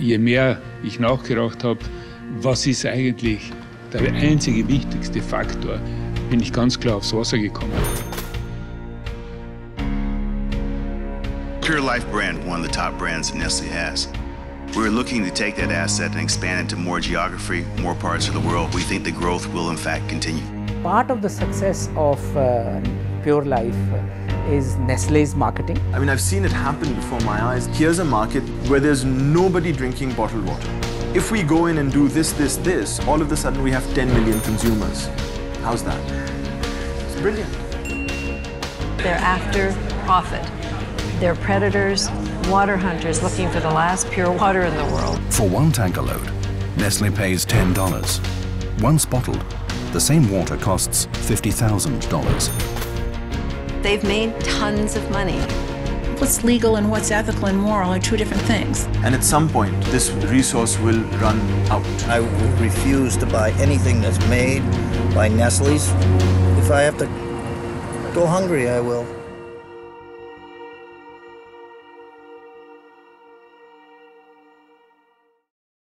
je mehr ich nachgedacht habe, was ist eigentlich der einzige wichtigste Faktor, bin ich ganz klar aufs Wasser gekommen. Pure Life brand, one of the top brands Nestle has. We're looking to take that asset and expand it to more geography, more parts of the world. We think the growth will in fact continue. Part of the success of uh, Pure Life is Nestle's marketing. I mean, I've seen it happen before my eyes. Here's a market where there's nobody drinking bottled water. If we go in and do this, this, this, all of a sudden we have 10 million consumers. How's that? It's brilliant. They're after profit. They're predators, water hunters looking for the last pure water in the world. For one tanker load, Nestle pays $10. Once bottled, the same water costs $50,000. They've made tons of money. What's legal and what's ethical and moral are two different things. And at some point, this resource will run out. I will refuse to buy anything that's made by Nestle's. If I have to go hungry, I will.